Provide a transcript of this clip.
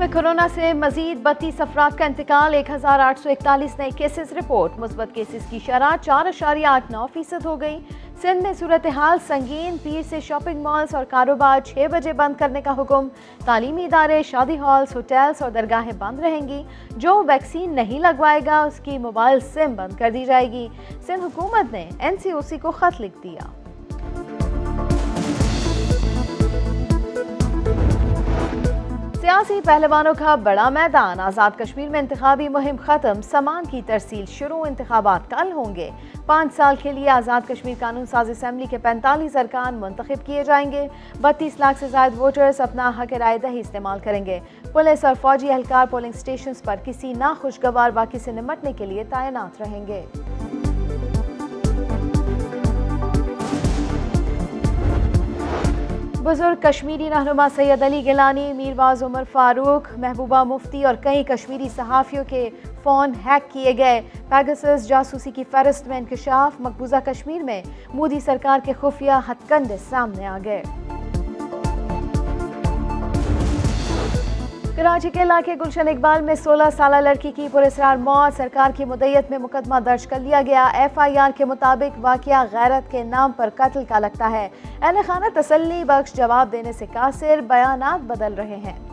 में कोरोना से मजीद बत्तीस अफराद का इंतकाल, एक हज़ार आठ सौ इकतालीस नए केसेस रिपोर्ट। मुस्बत केसेस की शरह चार अशारिया आठ नौ फ़ीसद हो गई। सिंध में सूरत हाल संगीन, पीर से शॉपिंग मॉल्स और कारोबार छः बजे बंद करने का हुक्म। तालीमी इदारे, शादी हॉल्स, होटल्स और दरगाहें बंद रहेंगी। जो वैक्सीन नहीं लगवाएगा, उसकी मोबाइल सिम बंद कर दी जाएगी। सिंध हुकूमत ने एन सी ओ सी को खत लिख दिया। सियासी पहलवानों का बड़ा मैदान। आज़ाद कश्मीर में इंतबी मुहिम ख़त्म। समान की तरसील शुरू। इंतबात कल होंगे। पाँच साल के लिए आज़ाद कश्मीर कानून साज असम्बली के पैंतालीस अरकान मुंतखब किए जाएँगे। बत्तीस लाख से ज़्यादा वोटर्स अपना हक राय दही इस्तेमाल करेंगे। पुलिस और फौजी एहलकार पोलिंग स्टेशन पर किसी नाखुशगवार वाक़े से निमटने के लिए तैनात रहेंगे। बुज़ुर्ग कश्मीरी रहनुमा सैयद अली गिलानी मीरवाज उमर फारूक, महबूबा मुफ्ती और कई कश्मीरी सहाफ़ियों के फ़ोन हैक किए गए। पैगसस जासूसी की फहरस्त में इंकशाफ मकबूजा कश्मीर में मोदी सरकार के खुफिया हथकंडे सामने आ गए। कराची के इलाके गुलशन इकबाल में 16 साल लड़की की पुरस्कार मौत। सरकार की मुदैत में मुकदमा दर्ज कर लिया गया। एफ़ आई आर के मुताबिक वाकया गैरत के नाम पर कत्ल का लगता है। अहल खाना तसली बख्श जवाब देने से कासिर बयान बदल रहे हैं।